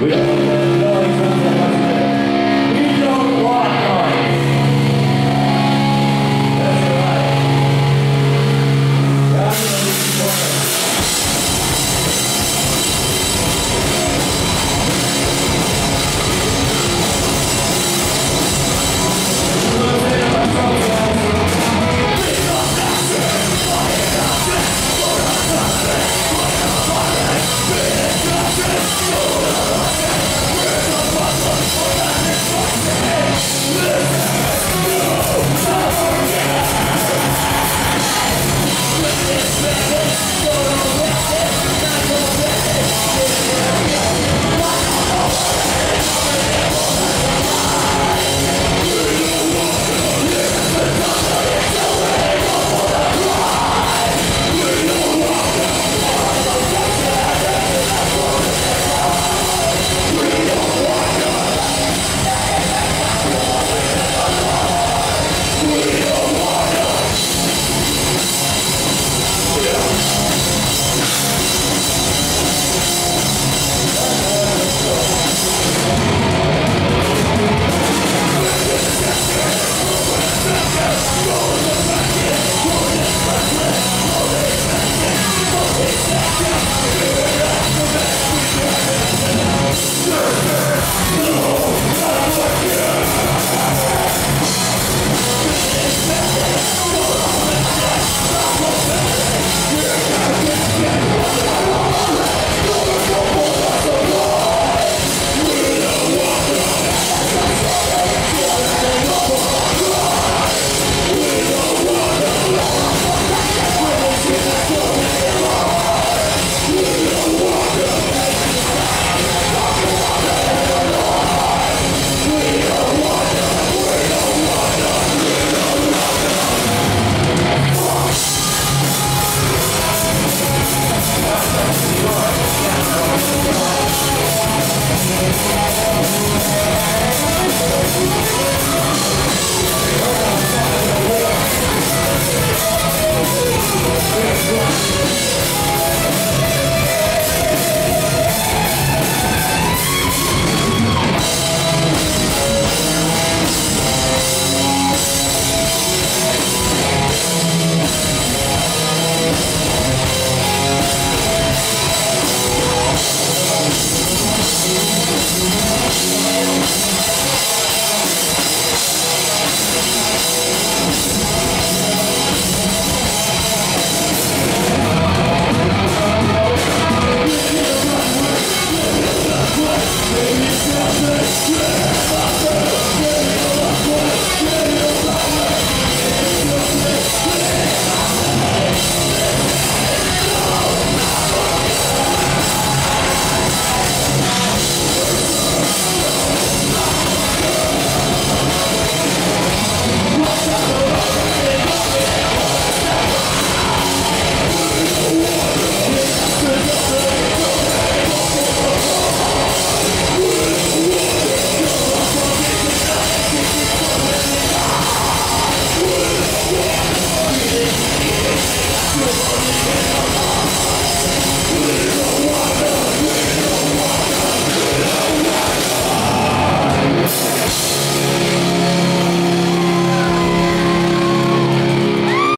Yeah.